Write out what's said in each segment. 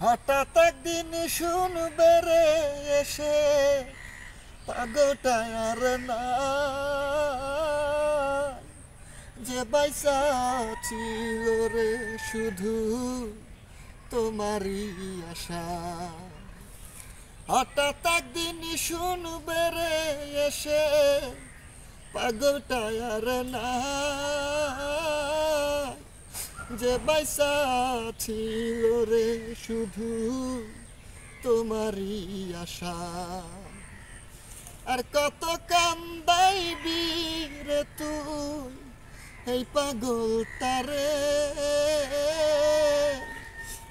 হঠাৎ একদিন শুনবে রে এসে, পাগলটা আর না। যে বাইসা ছিল রে শুধু তোমারই আশা। হঠাৎ একদিন শুনবে রে এসে, পাগলটা আর না। যে বাইসা ছিল রে শুধু তোমারই আশা। আর কত কান্দাইবি রে তুই, এই পাগল তারে।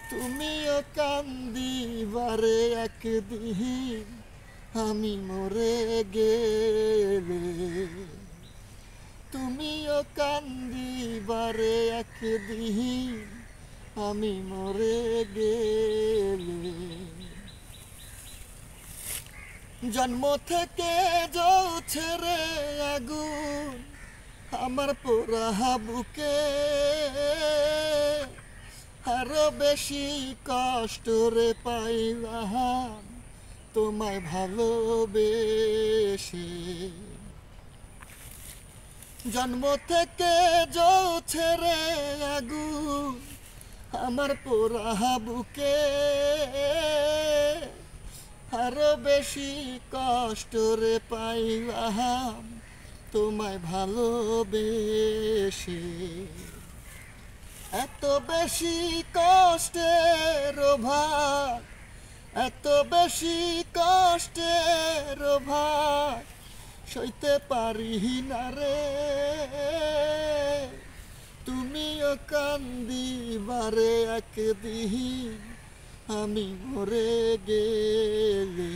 তুমিও কান্দিবারে একদিন আমি মরে গেলে। তুমিও কান্দিবারে একদিন, আমি মরে গেলে। জন্ম থেকে জ্বলছে রে আগুন আমার পোড়া বুকে। আরও বেশি কষ্ট রে পাইলাম তোমায় ভালোবেসে। জন্ম থেকে জ্বলছে রে আগুন আমার পোড়া বুকে। আরও বেশি কষ্ট রে পাইলাম তোমায় ভালোবেসে। এত বেশি কষ্টের ভাগ এত বেশি কষ্টের ভাগ সইতে পারি না রে। তুমিও কান্দিবারে একদিন আমি মরে গেলে।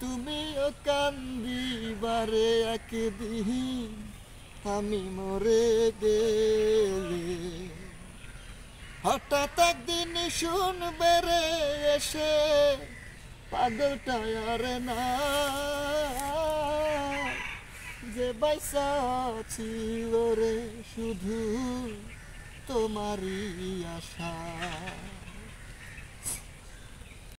তুমিও কান্দিবারে একদিন আমি মরে গেলে। হঠাৎ একদিন শুনবে রে এসে পাগলটা আর না। যে বাইসা ছিল রে শুধু তোমারই আশা।